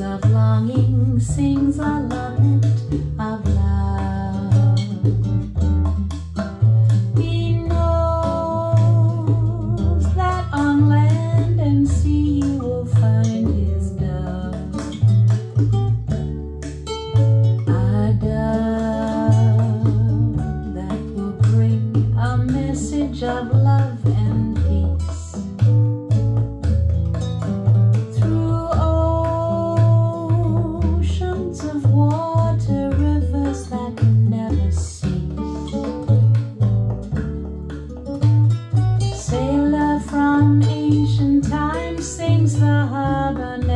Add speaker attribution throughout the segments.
Speaker 1: of longing sings a lament of love. He knows that on land and sea he will find his dove. A dove that will bring a message of love from ancient times sings the habanera,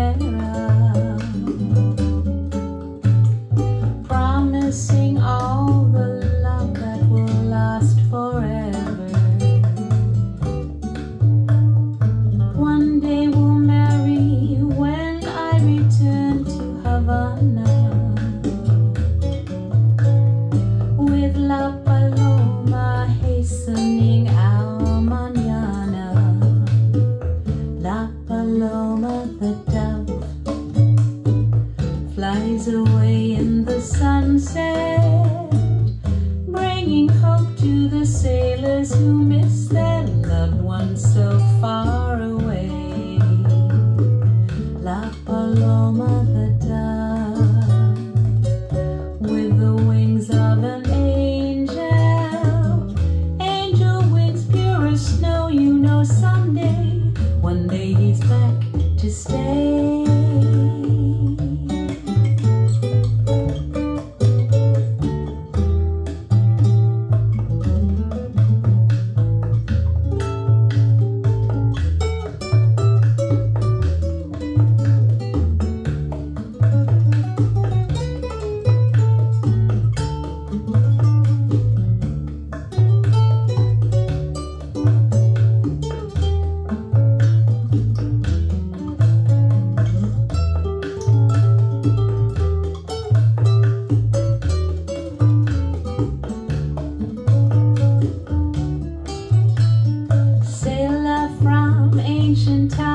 Speaker 1: flies away in the sunset, bringing hope to the sailors who miss their loved ones so far away. La Paloma, the dove, with the wings of an angel, angel wings pure as snow. You know, someday, one day he's back to stay. Ancient times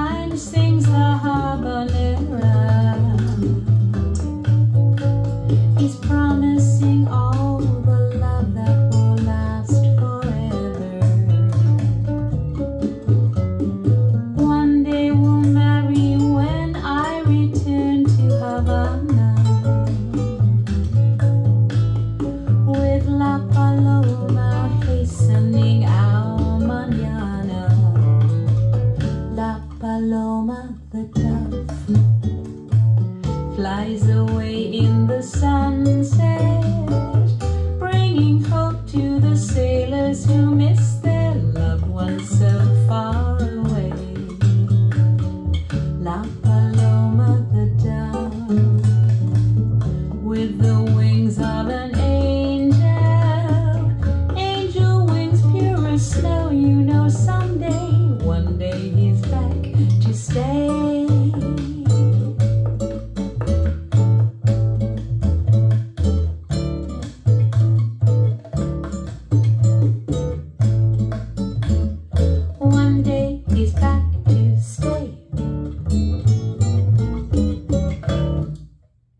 Speaker 1: in the sunset, bringing hope to the sailors who miss their loved ones so far away. La Paloma the dove, with the wings of an angel, angel wings pure as snow, you know someday